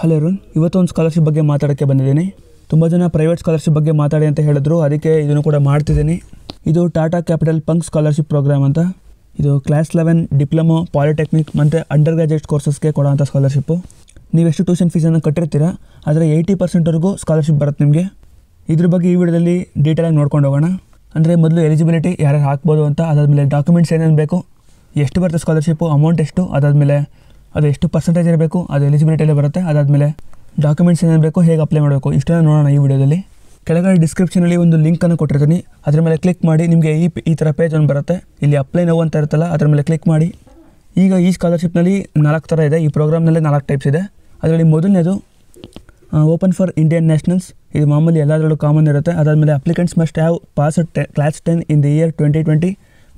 Hello Arun ಇವತ್ತು ಒಂದು scholarship ಬಗ್ಗೆ ಮಾತಾಡೋಕ್ಕೆ ಬಂದಿದ್ದೀನಿ. ತುಂಬ ಜನ ಪ್ರೈವೇಟ್ ಸ್ಕಾಲರ್ಶಿಪ್ ಬಗ್ಗೆ ಮಾತಾಡಿ ಅಂತ ಹೇಳಿದ್ರು, ಅದಕ್ಕೆ ಇದನ್ನು ಕೂಡ ಮಾಡ್ತಿದ್ದೀನಿ. ಇದು Tata capital Pankh scholarship program ಅಂತ. ಇದು ಕ್ಲಾಸ್ ಲೆವೆನ್ ಡಿಪ್ಲೊಮೊ ಪಾಲಿಟೆಕ್ನಿಕ್ ಮತ್ತು ಅಂಡರ್ ಗ್ರಾಜುಯೇಟ್ ಕೋರ್ಸಸ್ಗೆ ಕೊಡೋಂಥ ಸ್ಕಾಲರ್ಶಿಪ್ಪು ನೀವೆಷ್ಟು ಟ್ಯೂಷನ್ ಫೀಸನ್ನು ಕಟ್ಟಿರ್ತೀರಾ, ಆದರೆ ಏಯ್ಟಿ ಪರ್ಸೆಂಟ್ವರೆಗೂ ಸ್ಕಾಲರ್ಶಿಪ್ ಬರುತ್ತೆ ನಿಮಗೆ. ಇದ್ರ ಬಗ್ಗೆ ಈ ವಿಡಿಯೋದಲ್ಲಿ ಡೀಟೇಲಾಗಿ ನೋಡ್ಕೊಂಡು ಹೋಗೋಣ. ಅಂದರೆ ಮೊದಲು ಎಲಿಜಿಬಿಲಿಟಿ ಯಾರ್ಯಾರು ಹಾಕ್ಬೋದು ಅಂತ, ಅದಾದಮೇಲೆ ಡಾಕ್ಯುಮೆಂಟ್ಸ್ ಏನೇನು ಬೇಕು, ಎಷ್ಟು ಬರುತ್ತೆ ಸ್ಕಾಲರ್ಶಿಪ್ಪು ಅಮೌಂಟ್ ಎಷ್ಟು, ಅದಾದಮೇಲೆ ಅದು ಎಷ್ಟು ಪರ್ಸೆಂಟೇಜ್ ಇರಬೇಕು, ಅದು ಎಲಿಜಿಬಿಲಿಟಿಯಲ್ಲಿ ಬರುತ್ತೆ. ಅದಾದಮೇಲೆ ಡಾಕ್ಯುಮೆಂಟ್ಸ್ ಏನೇನು ಬೇಕು, ಹೇಗೆ ಅಪ್ಲೈ ಮಾಡಬೇಕು ಇಷ್ಟನ್ನು ನೋಡೋಣ ಈ ವಿಡಿಯೋದಲ್ಲಿ. ಕೆಳಗಡೆ ಡಿಸ್ಕ್ರಿಪ್ಷನಲ್ಲಿ ಒಂದು ಲಿಂಕನ್ನು ಕೊಟ್ಟಿರ್ತೀನಿ. ಅದರ ಮೇಲೆ ಕ್ಲಿಕ್ ಮಾಡಿ, ನಿಮಗೆ ಈ ಈ ಥರ ಪೇಜ್ ಒಂದು ಬರುತ್ತೆ. ಇಲ್ಲಿ ಅಪ್ಲೈ ನೋವು ಅಂತ ಇರುತ್ತಲ್ಲ, ಅದರ ಮೇಲೆ ಕ್ಲಿಕ್ ಮಾಡಿ. ಈಗ ಈ ಸ್ಕಾಲರ್ಶಿಪ್ನಲ್ಲಿ ನಾಲ್ಕು ಥರ ಇದೆ. ಈ ಪ್ರೋಗ್ರಾಮ್ನಲ್ಲೇ ನಾಲ್ಕು ಟೈಪ್ಸ್ ಇದೆ. ಅದರಲ್ಲಿ ಮೊದಲನೇದು ಓಪನ್ ಫಾರ್ ಇಂಡಿಯನ್ ನ್ಯಾಷನಲ್ಸ್ ಇದು ಮಾಮೂಲಿ ಎಲ್ಲದರಲ್ಲೂ ಕಾಮನ್ ಇರುತ್ತೆ. ಅದಾದಮೇಲೆ applicants must have passed class ten in the year twenty twenty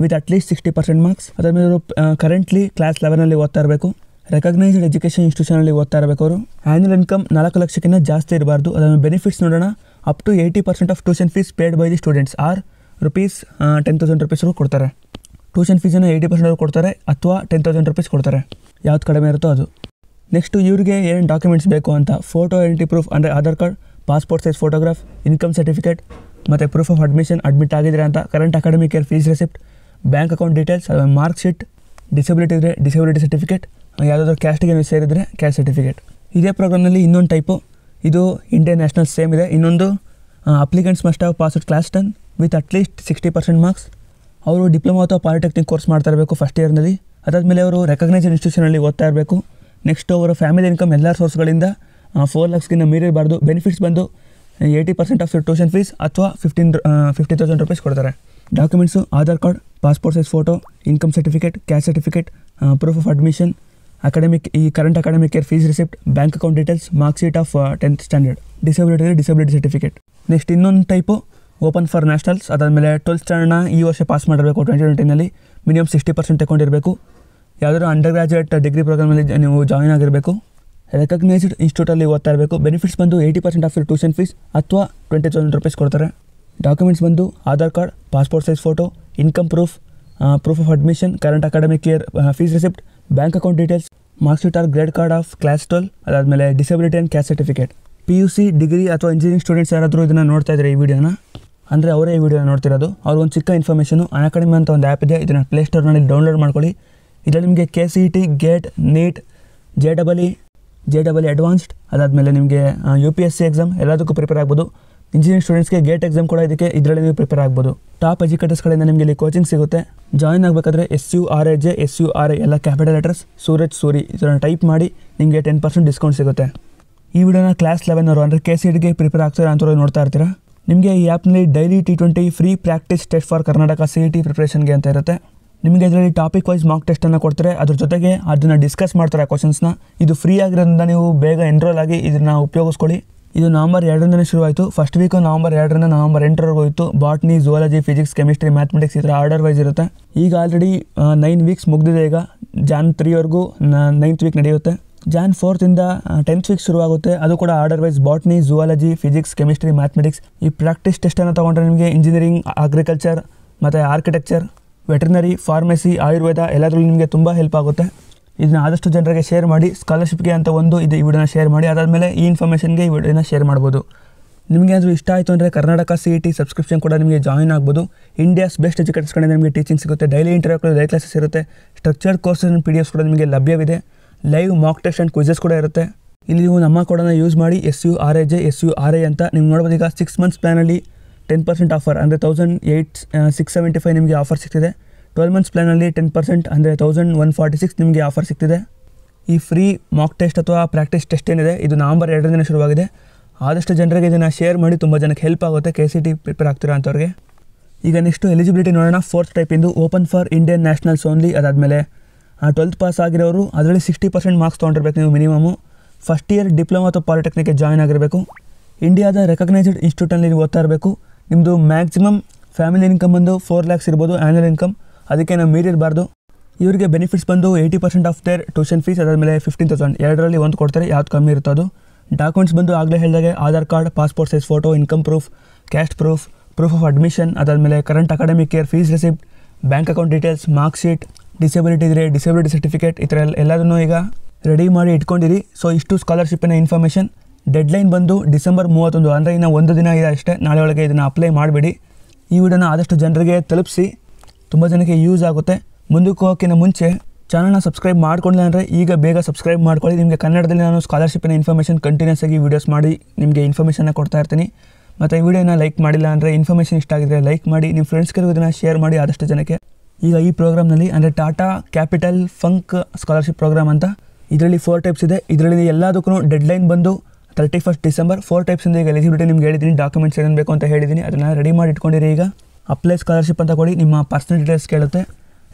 with at least sixty percent marks ಅದಾದಮೇಲೆ ಕರೆಂಟ್ಲಿ ಕ್ಲಾಸ್ ಲೆವೆನಲ್ಲಿ ಓದ್ತಾ ಇರಬೇಕು. ರೆಕಗ್ನೈಸ್ಡ್ ಎಜುಕೇಷನ್ ಇನ್ಸ್ಟಿಟ್ಯೂಷನಲ್ಲಿ ಓದ್ತಾ ಇರಬೇಕು ಅವರು ಆ್ಯನ್ಯಲ್ ಇನ್ಕಮ್ ನಾಲ್ಕು ಲಕ್ಷಕ್ಕಿಂತ ಜಾಸ್ತಿ ಇರಬಾರ್ದು. ಅದನ್ನು ಬೆನಿಫಿಟ್ಸ್ ನೋಡೋಣ. Up to eighty percent of tuition fees paid by the students or rupees ten thousand ರುಪೀಸ್ಗೂ ಕೊಡ್ತಾರೆ. ಟ್ಯೂಷನ್ ಫೀಸನ್ನು ಏಯ್ಟಿ ಪರ್ಸೆಂಟ್ ಕೊಡ್ತಾರೆ ಅಥವಾ ಟೆನ್ ತೌಸಂಡ್ ರುಪೀಸ್ ಕೊಡ್ತಾರೆ. ಯಾವ್ದು ಕಡಿಮೆ ಇರುತ್ತೋ ಅದು. ನೆಕ್ಸ್ಟು ಇವರಿಗೆ ಏನು ಡಾಕ್ಯುಮೆಂಟ್ಸ್ ಬೇಕು ಅಂತ. ಫೋಟೋ ಐಡೆಂಟಿ ಪ್ರೂಫ್ ಅಂದರೆ Aadhaar card passport size photograph income certificate ಮತ್ತು ಪ್ರೂಫ್ ಆಫ್ ಅಡ್ಮಿಷನ್ ಅಡ್ಮಿಟ್ ಆಗಿದ್ರೆ ಅಂತ. Current academic fees receipt bank account details mark sheet disability ಇದ್ದರೆ ಡಿಸಬಿಲಿಟಿ ಸರ್ಟಿಫಿಕೇಟ್ ಯಾವುದಾದ್ರೂ ಕ್ಯಾಸ್ಟಿಗೆ ನೀವು ಸೇರಿದರೆ ಕ್ಯಾಸ್ಟ್ ಸರ್ಟಿಫಿಕೇಟ್ ಇದೇ ಪ್ರೋಗ್ರಾಮ್ನಲ್ಲಿ ಇನ್ನೊಂದು ಟೈಪು ಇದು ಇಂಡಿಯನ್ ನ್ಯಾಷನಲ್ ಸೇಮ್ ಇದೆ. ಇನ್ನೊಂದು applicants must have passed class ten with at least sixty percent marks ಅವರು ಡಿಪ್ಲೊಮಾ ಅಥವಾ ಪಾಲಿಟೆಕ್ನಿಕ್ ಕೋರ್ಸ್ ಮಾಡ್ತಾ ಇರಬೇಕು ಫಸ್ಟ್ ಇಯರ್ನಲ್ಲಿ ಅದಾದಮೇಲೆ ಅವರು ರೆಕಗ್ನೈಸ್ಡ್ ಇನ್ಸ್ಟಿಟ್ಯೂಷನಲ್ಲಿ ಓದ್ತಾ ಇರಬೇಕು. ನೆಕ್ಸ್ಟ್ ಅವರ ಫ್ಯಾಮಿಲಿ ಇನ್ಕಮ್ ಎಲ್ಲ ಸೋರ್ಸ್ಗಳಿಂದ ಫೋರ್ ಲ್ಯಾಕ್ಸ್ಗಿಂತ ಮೀರಿರಬಾರ್ದು ಬೆನಿಫಿಟ್ಸ್ ಬಂದು eighty percent of tuition fees ಅಥವಾ ಫಿಫ್ಟೀನ್ ಫಿಫ್ಟಿ ತೌಸಂಡ್ ರುಪೀಸ್ ಕೊಡ್ತಾರೆ. Documents Aadhaar card passport size photo income certificate caste certificate proof of admission academic ಈ current academic year fees receipt bank account details mark sheet of tenth standard disability disability certificate next ಇನ್ನೊಂದು type open for nationals ಅದಾದಮೇಲೆ twelfth ಸ್ಟ್ಯಾಂಡರ್ಡ್ನ ಈ ವರ್ಷ pass ಮಾಡಿರಬೇಕು. Twenty ಟ್ವೆಂಟಿನಲ್ಲಿ minimum sixty percent ತಗೊಂಡಿರಬೇಕು. ಯಾವುದಾದ್ರು under graduate degree ಪ್ರೋಗ್ರಾಮಲ್ಲಿ ನೀವು ಜಾಯಿನ್ ಆಗಿರಬೇಕು. ರೆಕಗ್ನೈಸ್ಡ್ ಇನ್ಸ್ಟಿಟ್ಯೂಟಲ್ಲಿ ಓದ್ತಾ ಇರಬೇಕು. ಬೆನಿಫಿಟ್ಸ್ ಬಂದು eighty percent of tuition fees ಅಥವಾ ಟ್ವೆಂಟಿ ತೌಸಂಡ್ ರುಪೀಸ್ ಕೊಡ್ತಾರೆ. ಡಾಕ್ಯುಮೆಂಟ್ಸ್ ಬಂದು Aadhaar card passport size photo income proof proof of admission current academic year fees receipt bank account details marks or grade card of class twelve ಅದಾದಮೇಲೆ disability and caste certificate P U C degree ಅಥವಾ engineering students ಯಾರಾದರೂ ಇದನ್ನು ನೋಡ್ತಾ ಇದ್ದಾರೆ ಈ ವಿಡಿಯೋನ ಅಂದರೆ ಅವರೇ ಈ ವಿಡಿಯೋ ನೋಡ್ತಿರೋದು. ಅವ್ರ ಒಂದು ಚಿಕ್ಕ ಇನ್ಫಾರ್ಮೇಷನು ಅಕಾಡೆಮಿ ಅಂತ ಒಂದು ಆ್ಯಪ್ ಇದೆ, ಇದನ್ನು ಪ್ಲೇಸ್ಟೋರ್ನಲ್ಲಿ ಡೌನ್ಲೋಡ್ ಮಾಡ್ಕೊಳ್ಳಿ. ಇದರಲ್ಲಿ ನಿಮಗೆ K C T GATE NEET J double E J double E advanced ಅದಾದಮೇಲೆ ನಿಮಗೆ U P S C exam ಎಲ್ಲದಕ್ಕೂ ಪ್ರಿಪೇರ್ ಆಗ್ಬೋದು. ಇಂಜಿನಿಯರಿಂಗ್ ಸ್ಟೂಡೆಂಟ್ಸ್ಗೆ ಗೇಟ್ ಎಕ್ಸಾಮ್ ಕೂಡ ಇದಕ್ಕೆ ಇದರಲ್ಲಿ ನೀವು ಪ್ರಿಪೇರ್ ಆಗ್ಬೋದು ಟಾಪ್ ಎಜುಕೇಟರ್ಸ್ಗಳಿಂದ ನಿಮಗೆ ಇಲ್ಲಿ ಕೋಚಿಂಗ್ ಸಿಗುತ್ತೆ. ಜಾಯಿನ್ ಆಗಬೇಕಾದ್ರೆ S U R A J S U R A ಎಲ್ಲ ಕ್ಯಾಪಿಟಲ್ ಲೆಟರ್ಸ್ ಸೂರಜ್ ಸೂರಿ ಇದನ್ನು ಟೈಪ್ ಮಾಡಿ ನಿಮಗೆ ಟೆನ್ ಪರ್ಸೆಂಟ್ ಡಿಸ್ಕೌಂಟ್ ಸಿಗುತ್ತೆ. ಈ ವಿಡಿಯೋನ ಕ್ಲಾಸ್ ಲೆವೆನ್ ಅವರು ಅಂದರೆ ಕೆ ಸಿ ಇಡ್ಗೆ ಪ್ರಿಪೇರ್ ಆಗ್ತಾರೆ ಅಂತ ನೋಡ್ತಾ ಇರ್ತೀರಾ? ನಿಮಗೆ ಈ ಆ್ಯಪ್ನಲ್ಲಿ daily T twenty free practice test for Karnataka C E T ಪ್ರಿಪ್ರೇಷನ್ಗೆ ಅಂತ ಇರುತ್ತೆ. ನಿಮಗೆ ಇದರಲ್ಲಿ ಟಾಪಿಕ್ ವೈಸ್ ಮಾರ್ಕ್ ಟೆಸ್ಟನ್ನು ಕೊಡ್ತಾರೆ. ಅದ್ರ ಜೊತೆಗೆ ಅದನ್ನು ಡಿಸ್ಕಸ್ ಮಾಡ್ತಾರೆ ಕ್ವಶನ್ಸ್ನ ಇದು ಫ್ರೀ ಆಗಿರೋದ್ರಿಂದ ನೀವು ಬೇಗ ಎನ್ರೋಲ್ ಆಗಿ ಇದನ್ನು ಉಪಯೋಗಿಸ್ಕೊಳ್ಳಿ. ಇದು ನವಂಬರ್ ಎರಡರಿಂದನೇ ಶುರುವಾಯಿತು. ಫಸ್ಟ್ ವೀಕು ನವಂಬರ್ ಎರಡರಿಂದ ನವಂಬರ್ ಎಂಟರವರೆಗೂ ಹೋಯಿತು. Botany zoology physics chemistry mathematics ಈ ಥರ ಆರ್ಡರ್ ವೈಸ್ ಇರುತ್ತೆ. ಈಗ ಆಲ್ರೆಡಿ ನೈನ್ ವೀಕ್ಸ್ ಮುಗಿದಿದೆ ಈಗ. ಜಾನ್ ತ್ರೀವರೆಗೂ ನೈನ್ತ್ ವೀಕ್ ನಡೆಯುತ್ತೆ. ಜಾನ್ ಫೋರ್ತಿಂದ ಟೆಂತ್ ವೀಕ್ ಶುರುವಾಗುತ್ತೆ. ಅದು ಕೂಡ order wise botany zoology physics chemistry mathematics ಈ ಪ್ರಾಕ್ಟೀಸ್ ಟೆಸ್ಟನ್ನು ತೊಗೊಂಡ್ರೆ ನಿಮಗೆ ಇಂಜಿನಿಯರಿಂಗ್ ಅಗ್ರಿಕಲ್ಚರ್ ಮತ್ತು ಆರ್ಕಿಟೆಕ್ಚರ್ ವೆಟರ್ನರಿ ಫಾರ್ಮಸಿ ಆಯುರ್ವೇದ ಎಲ್ಲದರಲ್ಲೂ ನಿಮಗೆ ತುಂಬ ಹೆಲ್ಪ್ ಆಗುತ್ತೆ. ಇದನ್ನ ಆದಷ್ಟು ಜನರಿಗೆ ಶೇರ್ ಮಾಡಿ ಸ್ಕಾಲರ್ಶಿಪ್ಗೆ ಅಂತ ಒಂದು ಇದು ಈ ವಿಡಿಯೋನ ಶೇರ್ ಮಾಡಿ, ಅದಾದಮೇಲೆ ಈ ಇನ್ಫಾರ್ಮೇಷನ್ಗೆ ಈ ವಿಡಿಯೋನ ಶೇರ್ ಮಾಡ್ಬೋದು. ನಿಮಗೆ ಅದು ಇಷ್ಟ ಆಯಿತು ಅಂದರೆ Karnataka C E T subscription ಕೂಡ ನಿಮಗೆ ಜಾಯಿನ್ ಆಗ್ಬೋದು. ಇಂಡಿಯಾಸ್ ಬೆಸ್ಟ್ ಎಜುಕೇಟರ್ಸ್ ಕಡೆ ನಿಮಗೆ ಟೀಚಿಂಗ್ ಸಿಗುತ್ತೆ. ಡೈಲಿ ಇಂಟರ್ವ್ಯೂ ಲೈವ್ ಕ್ಲಾಸಸ್ ಇರುತ್ತೆ. ಸ್ಟ್ರಕ್ಚರ್ಡ್ ಕೋರ್ಸಸ್ ಪಿ ಡಿ ಕೂಡ ನಿಮಗೆ ಲಭ್ಯವಿದೆ. Live mock test and quizzes ಕೂಡ ಇರುತ್ತೆ. ಇಲ್ಲಿ ನೀವು ನಮ್ಮ ಕೋಡನ್ನು ಯೂಸ್ ಮಾಡಿ S U R A J S U R A ಅಂತ ನೀವು ನೋಡ್ಬೋದು. ಈಗ ಸಿಕ್ಸ್ ಮಂತ್ಸ್ ಪ್ಲಾನಲ್ಲಿ ಟೆನ್ ಪರ್ಸೆಂಟ್ ಆಫರ್ ಅಂದರೆ thousand eight six seventy five ನಿಮಗೆ ಆಫರ್ ಸಿಗ್ತಿದೆ. ಟ್ವೆಲ್ ಮಂತ್ಸ್ ಪ್ಲ್ಯಾನಲ್ಲಿ ಟೆನ್ ಪರ್ಸೆಂಟ್ ಅಂದರೆ ತೌಸಂಡ್ ಒನ್ ಫಾರ್ಟಿ ಸಿಕ್ಸ್ ನಿಮಗೆ ಆಫರ್ ಸಿಗ್ತಿದೆ. ಈ ಫ್ರೀ ಮಾಕ್ ಟೆಸ್ಟ್ ಅಥವಾ ಪ್ರಾಕ್ಟೀಸ್ ಟೆಸ್ಟ್ ಏನಿದೆ, ಇದು ನವಂಬರ್ ಎರಡರಿಂದ ಶುರುವಾಗಿದೆ. ಆದಷ್ಟು ಜನರಿಗೆ ಇದನ್ನು ಶೇರ್ ಮಾಡಿ, ತುಂಬ ಜನಕ್ಕೆ ಹೆಲ್ಪ್ ಆಗುತ್ತೆ ಕೆ ಸಿ ಟಿ ಪ್ರಿಪೇರ್ ಆಗ್ತಿರೋ ಅಂಥವ್ರಿಗೆ ಈಗ ನೆಕ್ಸ್ಟು ಎಲಿಜಿಬಿಲಿಟಿ ನೋಡೋಣ. Fourth ಟೈಪಿಂದು open for Indian nationals only ಅದಾದಮೇಲೆ. ಟ್ವೆಲ್ತ್ ಪಾಸ್ ಆಗಿರೋರು ಅದರಲ್ಲಿ ಸಿಕ್ಸ್ಟಿ ಪರ್ಸೆಂಟ್ ಮಾರ್ಕ್ಸ್ ತೊಗೊಂಡಿರ್ಬೇಕು ನೀವು ಮಿನಿಮಮು ಫಸ್ಟ್ ಇಯರ್ ಡಿಪ್ಲೊಮಾ ಅಥವಾ ಪಾಲಿಟೆಕ್ನಿಕ್ಗೆ ಜಾಯ್ನ್ ಆಗಿರಬೇಕು. ಇಂಡಿಯಾದ ರೆಕಗ್ನೈಸ್ಡ್ ಇನ್ಸ್ಟಿಟ್ಯೂಟಲ್ಲಿ ನೀವು ಓದ್ತಾ ಇರಬೇಕು. ನಿಮ್ಮದು ಮ್ಯಾಕ್ಸಿಮಮ್ ಫ್ಯಾಮಿಲಿ ಇನ್ಕಮ್ ಬಂದು ಫೋರ್ ಲ್ಯಾಕ್ಸ್ ಇರ್ಬೋದು ಆ್ಯನ್ಯಲ್ ಇನ್ಕಮ್ ಅದಕ್ಕೆ ನಾವು ಮೀರಿರಬಾರ್ದು ಇವರಿಗೆ ಬೆನಿಫಿಟ್ಸ್ ಬಂದು eighty percent of their tuition fees ಅದಾದಮೇಲೆ ಫಿಫ್ಟೀನ್ ತೌಸಂಡ್ ಎರಡರಲ್ಲಿ ಒಂದು ಕೊಡ್ತಾರೆ, ಯಾವ್ದು ಕಮ್ಮಿ ಇರುತ್ತೋ ಅದು. ಡಾಕ್ಯುಮೆಂಟ್ಸ್ ಬಂದು ಆಗಲೇ ಹೇಳಿದಾಗೆ, Aadhaar card passport size photo income proof caste proof proof of admission ಅದಾದಮೇಲೆ current academic care fees receipt bank account details mark sheet disability ಇದ್ರೆ ಡಿಸೆಬಿಲಿಟಿ ಸರ್ಟಿಫಿಕೇಟ್ ಈ ಥರ ಎಲ್ಲ ಎಲ್ಲದನ್ನು ಈಗ ರೆಡಿ ಮಾಡಿ ಇಟ್ಕೊಂಡಿರಿ. ಸೊ ಇಷ್ಟು ಸ್ಕಾಲರ್ಶಿಪ್ಪಿನ ಇನ್ಫಾರ್ಮೇಷನ್ ಡೆಡ್ಲೈನ್ ಬಂದು ಡಿಸೆಂಬರ್ ಮೂವತ್ತೊಂದು, ಅಂದರೆ ಇನ್ನೂ ಒಂದು ದಿನ ಇದೆ ಅಷ್ಟೇ. ನಾಳೆ ಒಳಗೆ ಇದನ್ನು ಅಪ್ಲೈ ಮಾಡಿಬಿಡಿ. ಈ ವಿಡಿಯೋನ ಆದಷ್ಟು ಜನರಿಗೆ ತಲುಪಿಸಿ. ತುಂಬ ಜನಕ್ಕೆ ಯೂಸ್ ಆಗುತ್ತೆ. ಮುಂದಕ್ಕೆ ಹೋಗೋಕ್ಕಿಂತ ಮುಂಚೆ ಚಾನಲ್ನ ಸಬ್ಸ್ಕ್ರೈಬ್ ಮಾಡ್ಕೊಂಡಿಲ್ಲ ಅಂದರೆ ಈಗ ಬೇಗ ಸಬ್ಸ್ಕ್ರೈಬ್ ಮಾಡ್ಕೊಳ್ಳಿ. ನಿಮಗೆ ಕನ್ನಡದಲ್ಲಿ ನಾನು ಸ್ಕಾಲರ್ಶಿಪ್ಪಿನ ಇನ್ಫಾರ್ಮೇಷನ್ ಕಂಟಿನ್ಯೂಸ್ ಆಗಿ ವೀಡಿಯೋಸ್ ಮಾಡಿ ನಿಮಗೆ ಇನ್ಫಾರ್ಮೇಷನ್ನ ಕೊಡ್ತಾ ಇರ್ತೀನಿ. ಮತ್ತು ಈ ವಿಡಿಯೋನ ಲೈಕ್ ಮಾಡಿಲ್ಲ ಅಂದರೆ ಇನ್ಫಾರ್ಮೇಷನ್ ಇಷ್ಟ ಆಗಿದ್ರೆ ಲೈಕ್ ಮಾಡಿ. ನಿಮ್ಮ ಫ್ರೆಂಡ್ಸ್ಗಳಿಗೂ ಇದನ್ನು ಶೇರ್ ಮಾಡಿ ಆದಷ್ಟು ಜನಕ್ಕೆ. ಈಗ ಈ ಪ್ರೋಗ್ರಾಮ್ನಲ್ಲಿ ಅಂದರೆ Tata Capital Pankh scholarship programme ಅಂತ ಇದರಲ್ಲಿ ಫೋರ್ ಟೈಪ್ಸ್ ಇದೆ. ಇದರಲ್ಲಿ ಎಲ್ಲದಕ್ಕೂ ಡೆಡ್ಲೈನ್ ಬಂದು ತರ್ಟಿ ಫಸ್ಟ್ ಡಿಸೆಂಬರ್ ಫೋರ್ ಟೈಪ್ಸಿಂದ ಈಗ ಎಲಿಜಿಬಿಲಿಟಿ ನಿಮ್ಗೆ ಹೇಳಿದ್ದೀನಿ. ಡಾಕ್ಯುಮೆಂಟ್ಸ್ ಏನೇನು ಬೇಕು ಅಂತ ಹೇಳಿದ್ದೀನಿ. ಅದನ್ನು ರೆಡಿ ಮಾಡಿ ಇಟ್ಕೊಂಡಿರಿ ಈಗ. ಅಪ್ಲೈ ಸ್ಕಾಲರ್ಶಿಪ್ ಅಂತ ಕೊಡಿ, ನಿಮ್ಮ ಪರ್ಸನಲ್ ಡೀಟೇಲ್ಸ್ ಕೇಳುತ್ತೆ.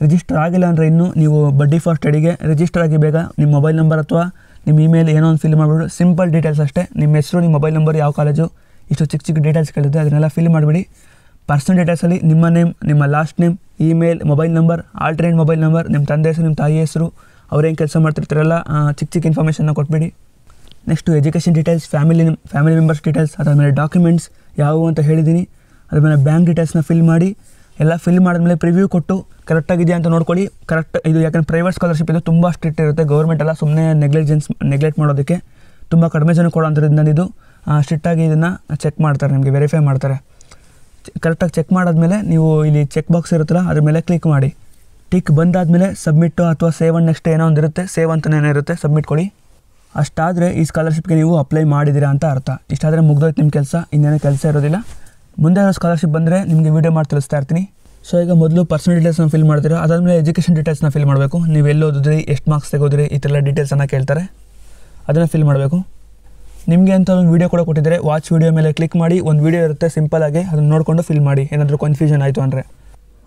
ರಿಜಿಸ್ಟರ್ ಆಗಿಲ್ಲ ಅಂದರೆ ಇನ್ನೂ ನೀವು ಬಡ್ಡಿ ಫಾರ್ ಸ್ಟಡಿಗೆ ರಿಜಿಸ್ಟರ್ ಆಗಿ ಬೇಗ ನಿಮ್ಮ ಮೊಬೈಲ್ ನಂಬರ್ ಅಥವಾ ನಿಮ್ಮ ಇಮೇಲ್ ಏನೋ ಒಂದು ಫಿಲ್ ಮಾಡಿಬಿಡು ಸಿಂಪಲ್ ಡೀಟೇಲ್ಸ್ ಅಷ್ಟೇ. ನಿಮ್ಮ ಹೆಸರು, ನಿಮ್ಮ ಮೊಬೈಲ್ ನಂಬರ್ ಯಾವ ಕಾಲೇಜು ಇಷ್ಟು ಚಿಕ್ಕ ಚಿಕ್ಕ ಡೀಟೇಲ್ಸ್ ಕೇಳುತ್ತೆ. ಅದನ್ನೆಲ್ಲ ಫಿಲ್ ಮಾಡಿಬಿಡಿ. ಪರ್ಸನಲ್ ಡೀಟೇಲ್ಸಲ್ಲಿ ನಿಮ್ಮ ನೇಮ್ ನಿಮ್ಮ last name email mobile number alternate mobile number ನಿಮ್ಮ ತಂದೆ ಹೆಸರು, ನಿಮ್ಮ ತಾಯಿ ಹೆಸರು ಅವ್ರೇನು ಕೆಲಸ ಮಾಡ್ತಿರ್ತಾರಲ್ಲ ಚಿಕ್ಕ ಚಿಕ್ಕ ಇನ್ಫಾರ್ಮೇಷನ್ನ ಕೊಟ್ಬಿಡಿ. Next education details family family members details ಅದಾದಮೇಲೆ ಡಾಕ್ಯುಮೆಂಟ್ಸ್ ಯಾವುವು ಅಂತ ಹೇಳಿದ್ದೀನಿ. ಅದಾದಮೇಲೆ ಬ್ಯಾಂಕ್ ಡೀಟೇಲ್ಸ್ನ ಫಿಲ್ ಮಾಡಿ, ಎಲ್ಲ ಫಿಲ್ ಮಾಡಿದ್ಮೇಲೆ ಪ್ರಿವ್ಯೂ ಕೊಟ್ಟು ಕರೆಕ್ಟಾಗಿದೆಯಾ ಅಂತ ನೋಡ್ಕೊಳ್ಳಿ. ಕರೆಕ್ಟ್ ಇದು ಯಾಕಂದರೆ ಪ್ರೈವೇಟ್ ಸ್ಕಾಲರ್ಶಿಪ್ ಇದು ತುಂಬ ಸ್ಟ್ರಿಕ್ಟ್ ಇರುತ್ತೆ. ಗೌರ್ಮೆಂಟ್ ಎಲ್ಲ ಸುಮ್ಮನೆ ನೆಗ್ಲೆಜೆನ್ಸ್ ನೆಗ್ಲೆಕ್ಟ್ ಮಾಡೋದಕ್ಕೆ ತುಂಬ ಕಡಿಮೆ ಜನ ಕೊಡೋಂಥದ್ರಿಂದ ಇದು ಸ್ಟ್ರಿಕ್ಟಾಗಿ ಇದನ್ನು ಚೆಕ್ ಮಾಡ್ತಾರೆ, ನಿಮಗೆ ವೆರಿಫೈ ಮಾಡ್ತಾರೆ. ಕರೆಕ್ಟಾಗಿ ಚೆಕ್ ಮಾಡಾದ್ಮೇಲೆ ನೀವು ಇಲ್ಲಿ ಚೆಕ್ ಬಾಕ್ಸ್ ಇರುತ್ತಲ್ಲ, ಅದ್ರ ಮೇಲೆ ಕ್ಲಿಕ್ ಮಾಡಿ. ಟಿಕ್ ಬಂದಾದಮೇಲೆ ಸಬ್ಮಿಟ್ಟು ಅಥವಾ ಸೇವ್ ಅನ್ ನೆಕ್ಸ್ಟ್ ಏನೋ ಒಂದು ಇರುತ್ತೆ ಸೇವ್ ಅಂತಲೇ ಇರುತ್ತೆ ಸಬ್ಮಿಟ್ ಕೊಡಿ. ಅಷ್ಟಾದರೆ ಈ ಸ್ಕಾಲರ್ಶಿಪ್ಗೆ ನೀವು ಅಪ್ಲೈ ಮಾಡಿದ್ದೀರಾ ಅಂತ ಅರ್ಥ. ಇಷ್ಟಾದರೆ ಮುಗ್ದೋಯ್ತು ನಿಮ್ಮ ಕೆಲಸ, ಇನ್ನೇನೋ ಕೆಲಸ ಇರೋದಿಲ್ಲ. ಮುಂದೆ ಸ್ಕಾಲರ್ಶಿಪ್ ಬಂದರೆ ನಿಮಗೆ ವೀಡಿಯೋ ಮಾಡಿ ತಿಳಿಸ್ತಾ ಇರ್ತೀನಿ. ಸೊ ಈಗ ಮೊದಲು ಪರ್ಸನಲ್ ಡೀಟೇಲ್ಸ್ನ ಫಿಲ್ ಮಾಡ್ತೀರಾ? ಅದಾದಮೇಲೆ ಎಜುಕೇಷನ್ ಡೀಟೇಲ್ಸ್ನ ಫಿಲ್ ಮಾಡಬೇಕು. ನೀವು ಎಲ್ಲಿ ಓದಿದ್ರಿ, ಎಷ್ಟು ಮಾರ್ಕ್ಸ್ ತೆಗೋದ್ರಿ ಈ ಥರ ಡೀಟೇಲ್ಸನ್ನು ಕೇಳ್ತಾರೆ. ಅದನ್ನು ಫಿಲ್ ಮಾಡಬೇಕು. ನಿಮಗೆ ಅಂತ ಒಂದು ವೀಡಿಯೋ ಕೂಡ ಕೊಟ್ಟಿದ್ದಾರೆ ವಾಚ್ ವೀಡಿಯೋ ಮೇಲೆ ಕ್ಲಿಕ್ ಮಾಡಿ, ಒಂದು ವೀಡಿಯೋ ಇರುತ್ತೆ ಸಿಂಪಲ್ ಆಗಿ, ಅದನ್ನು ನೋಡಿಕೊಂಡು ಫಿಲ್ ಮಾಡಿ. ಏನಾದರೂ ಕನ್ಫ್ಯೂಷನ್ ಆಯಿತು ಅಂದರೆ.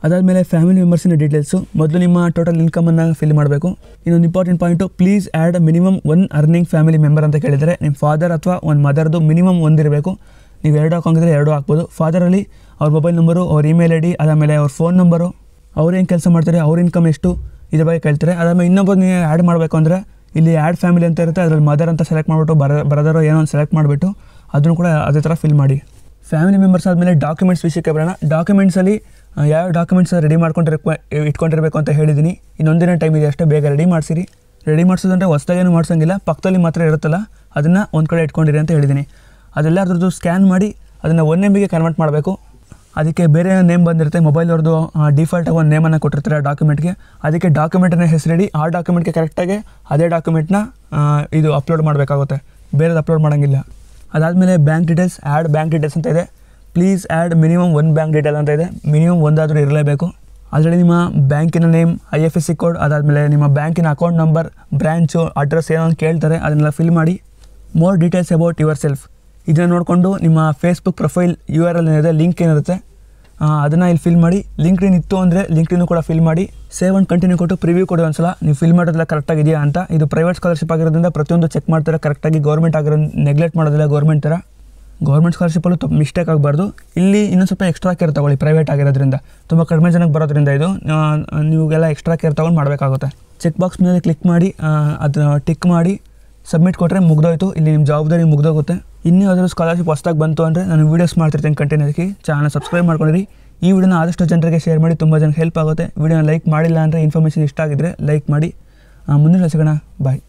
ಅದಾದಮೇಲೆ ಫ್ಯಾಮಿಲಿ ಮೆಂಬರ್ಸಿನ ಡೀಟೇಲ್ಸು ಮೊದಲು ನಿಮ್ಮ ಟೋಟಲ್ ಇನ್ಕಮನ್ನು ಫಿಲ್ ಮಾಡಬೇಕು. ಇನ್ನೊಂದು important point please add minimum one earning family member ಅಂತ ಕೇಳಿದರೆ ನಿಮ್ಮ ಫಾದರ್ ಅಥವಾ ಒಂದು ಮದರ್ದು ಮಿನಿಮಮ್ ಒಂದಿರಬೇಕು. ನೀವು ಎರಡು ಹಾಕೊಂಡಿದ್ರೆ ಎರಡು ಹಾಕ್ಬೋದು. ಫಾದರಲ್ಲಿ ಅವ್ರ ಮೊಬೈಲ್ ನಂಬರು ಅವ್ರ ಇಮೇಲ್ ಐ ಡಿ ಅದಾದಮೇಲೆ ಅವ್ರ ಫೋನ್ ನಂಬರು ಅವ್ರು ಏನು ಕೆಲಸ ಮಾಡ್ತಾರೆ, ಅವ್ರ ಇನ್ಕಮ್ ಎಷ್ಟು, ಇದ್ರ ಬಗ್ಗೆ ಕೇಳ್ತಾರೆ. ಅದಾದಮೇಲೆ ಇನ್ನೊಬ್ಬರು ನೀವು ಆ್ಯಡ್ ಮಾಡಬೇಕು ಅಂದರೆ ಇಲ್ಲಿ ಆ್ಯಡ್ ಫ್ಯಾಮಿಲಿ ಅಂತ ಇರುತ್ತೆ, ಅದರಲ್ಲಿ ಮದರ್ ಅಂತ ಸೆಲೆಕ್ಟ್ ಮಾಡಿಬಿಟ್ಟು ಬರ ಬ್ರದರೋ ಏನೋ ಒಂದು ಸೆಲೆಕ್ಟ್ ಮಾಡಿಬಿಟ್ಟು ಅದನ್ನು ಕೂಡ ಅದೇ ಥರ ಫಿಲ್ ಮಾಡಿ. ಫ್ಯಾಮಿಲಿ ಮೆಂಬರ್ಸ್ ಆದಮೇಲೆ ಡಾಕ್ಯುಮೆಂಟ್ಸ್ ವಿಷಯಕ್ಕೆ ಬರೋಣ. ಡಾಕ್ಯುಮೆಂಟ್ಸಲ್ಲಿ ಯಾವ ಡಾಕ್ಯುಮೆಂಟ್ಸ್ ರೆಡಿ ಮಾಡ್ಕೊಂಡು ಇಟ್ಕೊಂಡಿರಬೇಕು ಅಂತ ಹೇಳಿದ್ದೀನಿ ಇನ್ನೊಂದಿನ ಟೈಮ್ ಇದೆ ಅಷ್ಟೇ, ಬೇಗ ರೆಡಿ ಮಾಡಿಸಿರಿ. ರೆಡಿ ಮಾಡಿಸೋದಂದ್ರೆ ಹೊಸ್ದಾಗೇನು ಮಾಡ್ಸೋಂಗಿಲ್ಲ, ಪಕ್ಕದಲ್ಲಿ ಮಾತ್ರ ಇರುತ್ತಲ್ಲ, ಅದನ್ನು ಒಂದು ಕಡೆ ಇಟ್ಕೊಂಡಿರಿ ಅಂತ ಹೇಳಿದ್ದೀನಿ ಅದೆಲ್ಲ ಅದ್ರದ್ದು ಸ್ಕ್ಯಾನ್ ಮಾಡಿ ಅದನ್ನು ಒನ್ ಎಂ ಕನ್ವರ್ಟ್ ಮಾಡಬೇಕು. ಅದಕ್ಕೆ ಬೇರೆ ನೇಮ್ ಬಂದಿರುತ್ತೆ ಮೊಬೈಲ್ ಅವ್ರದ್ದು ಡಿಫಾಲ್ಟಾಗಿ ಒಂದು ನೇಮನ್ನು ಕೊಟ್ಟಿರ್ತಾರೆ ಆ ಡಾಕ್ಯುಮೆಂಟ್ಗೆ ಅದಕ್ಕೆ ಡಾಕ್ಯುಮೆಂಟನ್ನು ಹೆಸರಿಡಿ, ಆ ಡಾಕ್ಯುಮೆಂಟ್ಗೆ ಕರೆಕ್ಟಾಗಿ ಅದೇ ಡಾಕ್ಯುಮೆಂಟ್ನ ಇದು ಅಪ್ಲೋಡ್ ಮಾಡಬೇಕಾಗುತ್ತೆ. ಬೇರೆದು ಅಪ್ಲೋಡ್ ಮಾಡೋಂಗಿಲ್ಲ. ಅದಾದಮೇಲೆ bank details add bank details ಅಂತ ಇದೆ. Please add minimum one bank detail ಅಂತ ಇದೆ. ಮಿನಿಮಮ್ ಒಂದಾದರೂ ಇರಲೇಬೇಕು. ಅದರಲ್ಲಿ ನಿಮ್ಮ ಬ್ಯಾಂಕಿನ name I F S C code ಅದಾದಮೇಲೆ ನಿಮ್ಮ ಬ್ಯಾಂಕಿನ ಅಕೌಂಟ್ ನಂಬರ್ ಬ್ರ್ಯಾಂಚು ಅಡ್ರೆಸ್ ಏನೋ ಕೇಳ್ತಾರೆ, ಅದನ್ನೆಲ್ಲ ಫಿಲ್ ಮಾಡಿ. More details about yourself ಇದನ್ನು ನೋಡಿಕೊಂಡು ನಿಮ್ಮ Facebook profile U R L ಏನಿದೆ ಲಿಂಕ್ ಏನಿರುತ್ತೆ ಅದನ್ನು ಇಲ್ಲಿ ಫಿಲ್ ಮಾಡಿ. ಲಿಂಕ್ಡಿನ್ ಇತ್ತು ಅಂದರೆ ಲಿಂಕ್ ಇನ್ನು ಕೂಡ ಫಿಲ್ ಮಾಡಿ. ಸೇವ್ ಅಂಡ್ ಕಂಟಿನ್ಯೂ ಕೊಟ್ಟು ಪ್ರಿವ್ಯೂ ಕೊಡಿ ಒಂದ್ಸಲ. ನೀವು ಫಿಲ್ ಮಾಡೋದೆಲ್ಲ ಕರೆಕ್ಟಾಗಿದೆಯಾ ಅಂತ. ಇದು ಪ್ರೈವೇಟ್ ಸ್ಕಾಲರ್ಶಿಪ್ ಆಗಿರೋದ್ರಿಂದ ಪ್ರತಿಯೊಂದು ಚೆಕ್ ಮಾಡ್ತಾರೆ ಕರೆಕ್ಟಾಗಿ ಗೌರ್ಮೆಂಟ್ ಆಗಿರೋ ನೆಗ್ಲೆಕ್ಟ್ ಮಾಡೋದಿಲ್ಲ ಗೌರ್ಮೆಂಟ್ ಥರ. ಗೌರ್ಮೆಂಟ್ ಸ್ಕಾಲರ್ಶಿಪ್ಪಲ್ಲೂ ತುಂಬ ಮಿಸ್ಟೇಕ್ ಆಗಬಾರ್ದು. ಇಲ್ಲಿ ಇನ್ನೊಂದು ಸ್ವಲ್ಪ ಎಕ್ಸ್ಟ್ರಾ ಕೇರ್ ತಗೊಳ್ಳಿ ಪ್ರೈವೇಟ್ ಆಗಿರೋದ್ರಿಂದ. ತುಂಬ ಕಡಿಮೆ ಜನಕ್ಕೆ ಬರೋದ್ರಿಂದ ಇದು. ನೀವು ನೀವೆಲ್ಲ ಎಕ್ಸ್ಟ್ರಾ ಕೇರ್ ತೊಗೊಂಡು ಮಾಡಬೇಕಾಗುತ್ತೆ. ಚೆಕ್ ಬಾಕ್ಸ್ ಮೇಲೆ ಕ್ಲಿಕ್ ಮಾಡಿ ಅದನ್ನ ಟಿಕ್ ಮಾಡಿ. ಸಬ್ಮಿಟ್ ಕೊಟ್ಟರೆ ಮುಗ್ದೋಯ್ತು. ಇಲ್ಲಿ ನಿಮ್ಮ ಜವಾಬ್ದಾರಿ ಮುಗ್ದೋಗುತ್ತೆ. ಇನ್ನೂ ಯಾವ್ದಾದ್ರು ಸ್ಕಾಲರ್ಶಿಪ್ ಹೊಸ್ದಾಗಿ ಬಂತು ಅಂದರೆ ನಾನು ವೀಡಿಯೋಸ್ ಮಾಡ್ತಿರ್ತೀನಿ ಕಂಟಿನ್ಯೂಸ್ಗೆ ಚಾನಲ್ ಸಬ್ಸ್ಕ್ರೈಬ್ ಮಾಡ್ಕೊಂಡಿರಿ ಈ ವಿಡಿಯೋನ ಆದಷ್ಟು ಜನರಿಗೆ ಶೇರ್ ಮಾಡಿ ತುಂಬ ಜನಕ್ಕೆ ಹೆಲ್ಪ್ ಆಗುತ್ತೆ. ವಿಡಿಯೋನ ಲೈಕ್ ಮಾಡಿಲ್ಲ ಅಂದರೆ ಇನ್ಫಾರ್ಮೇಷನ್ ಇಷ್ಟ ಆಗಿದ್ರೆ ಲೈಕ್ ಮಾಡಿ. ಮುಂದಿನ ಸಿಗೋಣ ಬಾಯ್